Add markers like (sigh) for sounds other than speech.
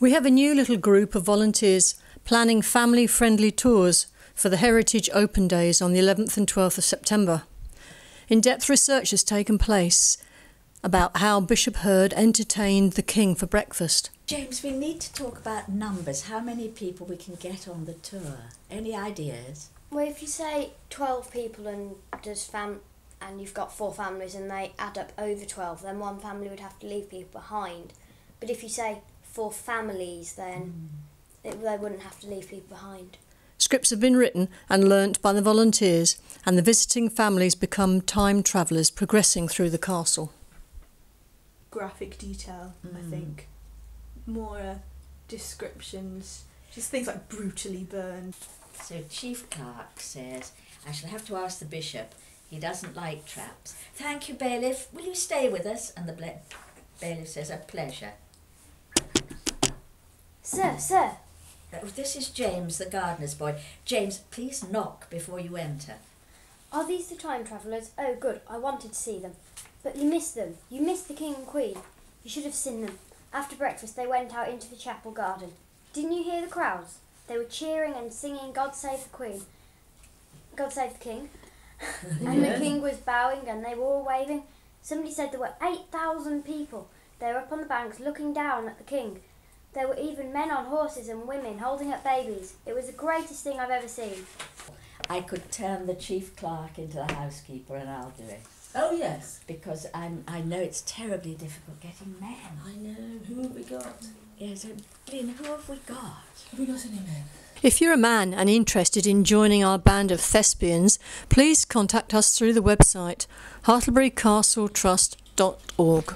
We have a new little group of volunteers planning family friendly tours for the Heritage Open Days on the 11th and 12th of September. In depth research has taken place about how Bishop Hurd entertained the King for breakfast. James, we need to talk about numbers, how many people we can get on the tour. Any ideas? Well, if you say 12 people and there's fam and you've got four families and they add up over 12, then one family would have to leave people behind. But if you say four families, then it, they wouldn't have to leave people behind. Scripts have been written and learnt by the volunteers, and the visiting families become time travellers progressing through the castle. graphic detail, I Mm. think. More uh, descriptions, just things like brutally burned. So Chief Clerk says, I shall have to ask the bishop. He doesn't like traps. Thank you, bailiff. Will you stay with us? And the bla- bailiff says, a pleasure. Sir, sir, Oh, this is James, the gardener's boy. James, please knock before you enter. are these the time travellers? Oh, good, I wanted to see them. But you missed them. You missed the King and Queen. You should have seen them. After breakfast, they went out into the chapel garden. Didn't you hear the crowds? They were cheering and singing God Save the Queen. God Save the King. (laughs) and the King was bowing and they were all waving. Somebody said there were 8,000 people. They were up on the banks looking down at the King. There were even men on horses and women holding up babies. It was the greatest thing I've ever seen. I could turn the chief clerk into the housekeeper and I'll do it. Oh yes, Because I'm, I know it's terribly difficult getting men. I know. Who have we got? Yes, so, Lynn, who have we got? Have we got any men? If you're a man and interested in joining our band of thespians, please contact us through the website hartleburycastletrust.org.